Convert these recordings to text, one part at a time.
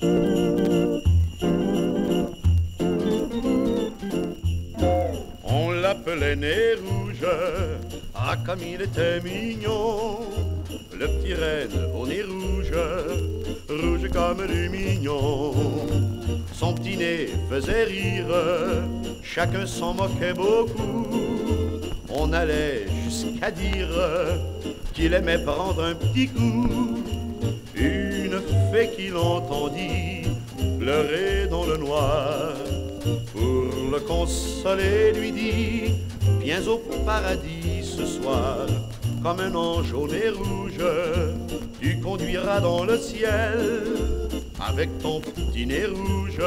On l'appelait Nez Rouge, ah comme il était mignon, le petit reine au nez rouge, rouge comme du mignon. Son petit nez faisait rire, chacun s'en moquait beaucoup. On allait jusqu'à dire qu'il aimait prendre un petit coup. Fée qui l'entendit pleurer dans le noir, pour le consoler lui dit, viens au paradis ce soir, comme un ange au nez rouge, tu conduiras dans le ciel, avec ton petit nez rouge,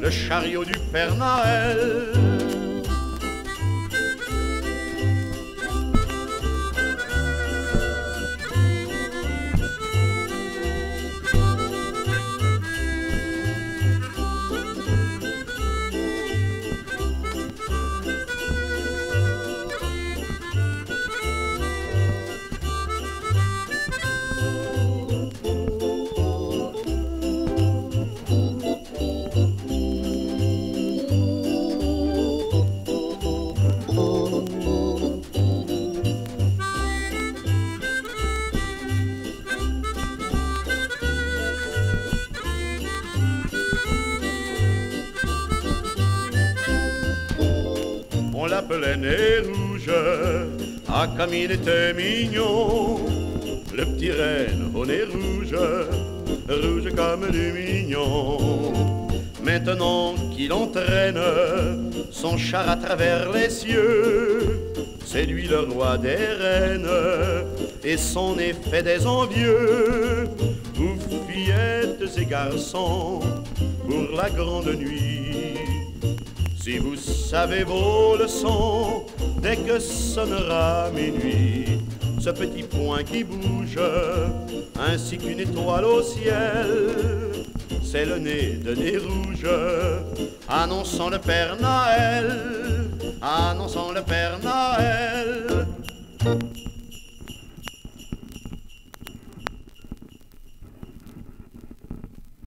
le chariot du Père Noël. On l'appelait Nez Rouge, ah comme il était mignon, le petit reine au nez rouge, rouge comme du mignon. Maintenant qu'il entraîne son char à travers les cieux, c'est lui le roi des reines et son effet des envieux. Vous fillettes et garçons, pour la grande nuit. Si vous savez vos leçons, dès que sonnera minuit, ce petit point qui bouge, ainsi qu'une étoile au ciel, c'est le nez de nez rouge, annonçant le Père Noël, annonçant le Père.